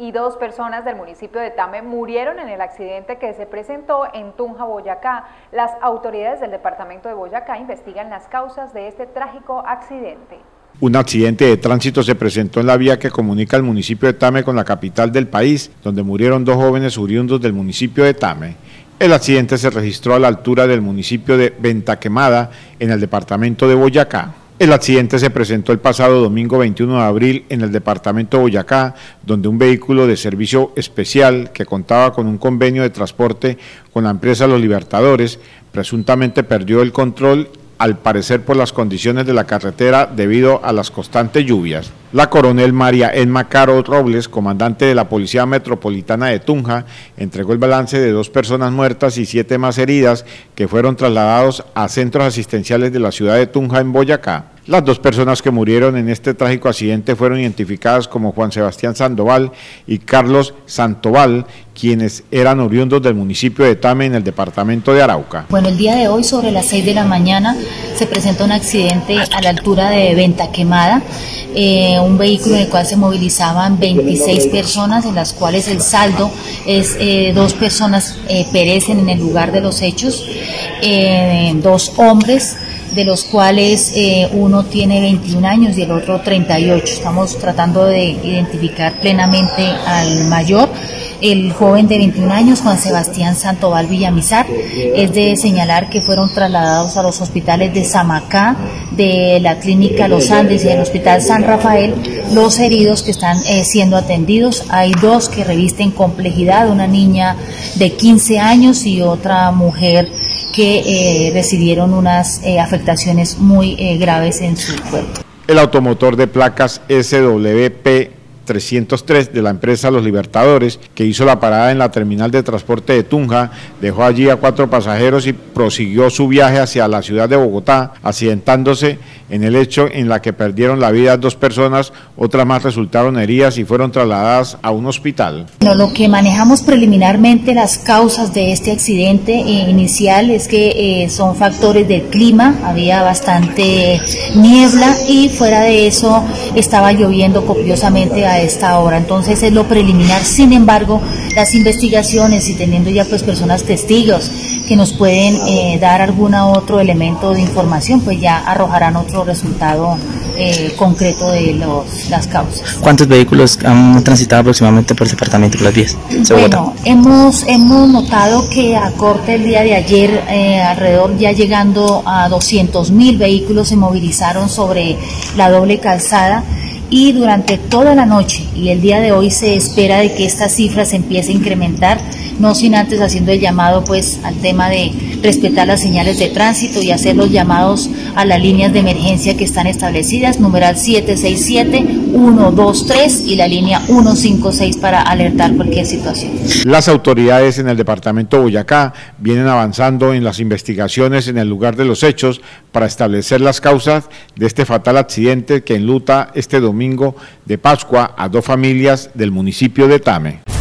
y dos personas del municipio de Tame murieron en el accidente que se presentó en Tunja, Boyacá. Las autoridades del departamento de Boyacá investigan las causas de este trágico accidente. Un accidente de tránsito se presentó en la vía que comunica el municipio de Tame con la capital del país, donde murieron dos jóvenes oriundos del municipio de Tame. El accidente se registró a la altura del municipio de Ventaquemada, en el departamento de Boyacá. El accidente se presentó el pasado domingo 21 de abril en el departamento de Boyacá, donde un vehículo de servicio especial que contaba con un convenio de transporte con la empresa Los Libertadores presuntamente perdió el control al parecer por las condiciones de la carretera debido a las constantes lluvias. La coronel María Edma Caro Robles, comandante de la Policía Metropolitana de Tunja, entregó el balance de dos personas muertas y siete más heridas que fueron trasladados a centros asistenciales de la ciudad de Tunja en Boyacá. Las dos personas que murieron en este trágico accidente fueron identificadas como Juan Sebastián Sandoval y Carlos Santoval, quienes eran oriundos del municipio de Tame en el departamento de Arauca. Bueno, el día de hoy sobre las 6 de la mañana se presenta un accidente a la altura de Venta Quemada, eh, un vehículo en el cual se movilizaban 26 personas, en las cuales el saldo es eh, dos personas eh, perecen en el lugar de los hechos, dos hombres de los cuales eh, uno tiene 21 años y el otro 38. Estamos tratando de identificar plenamente al mayor. El joven de 21 años, Juan Sebastián Santoval Villamizar, es de señalar que fueron trasladados a los hospitales de Samacá, de la Clínica Los Andes y del Hospital San Rafael, los heridos que están eh, siendo atendidos. Hay dos que revisten complejidad, una niña de 15 años y otra mujer que eh, recibieron unas eh, afectaciones muy eh, graves en su cuerpo. El automotor de placas SWP 303 de la empresa Los Libertadores, que hizo la parada en la terminal de transporte de Tunja, dejó allí a cuatro pasajeros y prosiguió su viaje hacia la ciudad de Bogotá, accidentándose en el hecho en la que perdieron la vida dos personas, otras más resultaron heridas y fueron trasladadas a un hospital. lo que manejamos preliminarmente las causas de este accidente eh, inicial es que eh, son factores del clima, había bastante niebla y fuera de eso estaba lloviendo copiosamente a esta hora. Entonces es lo preliminar. Sin embargo, las investigaciones y teniendo ya pues personas testigos que nos pueden eh, dar algún otro elemento de información, pues ya arrojarán otro resultado eh, concreto de los, las causas. ¿Cuántos vehículos han transitado aproximadamente por el departamento las vías? Bueno, hemos, hemos notado que a corte el día de ayer, eh, alrededor ya llegando a 200 mil vehículos se movilizaron sobre la doble calzada y durante toda la noche y el día de hoy se espera de que esta cifra se empiece a incrementar, no sin antes haciendo el llamado pues al tema de respetar las señales de tránsito y hacer los llamados a las líneas de emergencia que están establecidas, numeral 767-123 y la línea 156 para alertar cualquier situación. Las autoridades en el departamento de Boyacá vienen avanzando en las investigaciones en el lugar de los hechos para establecer las causas de este fatal accidente que enluta este domingo de Pascua a dos familias del municipio de Tame.